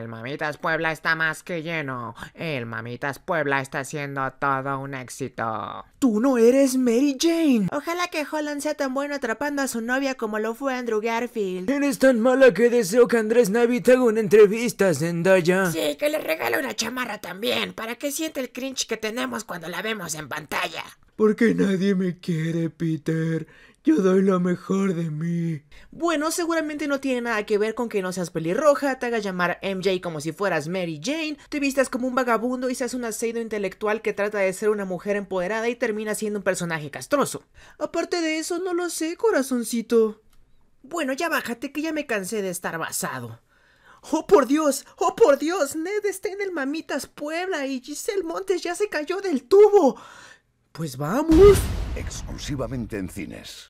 El Mamitas Puebla está más que lleno. El Mamitas Puebla está siendo todo un éxito. Tú no eres Mary Jane. Ojalá que Holland sea tan bueno atrapando a su novia como lo fue Andrew Garfield. Eres tan mala que deseo que Andrés Navi te haga una entrevista, Zendaya. Sí, que le regale una chamarra también, para que siente el cringe que tenemos cuando la vemos en pantalla. Porque nadie me quiere, Peter. Yo doy lo mejor de mí. Bueno, seguramente no tiene nada que ver con que no seas pelirroja, te hagas llamar MJ como si fueras Mary Jane, te vistas como un vagabundo y seas un aseido intelectual que trata de ser una mujer empoderada y termina siendo un personaje castroso. Aparte de eso, no lo sé, corazoncito. Bueno, ya bájate que ya me cansé de estar basado. ¡Oh, por Dios! ¡Oh, por Dios! Ned está en el Mamitas Puebla y Giselle Montes ya se cayó del tubo. Pues vamos. Exclusivamente en cines.